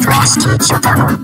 Frost Super.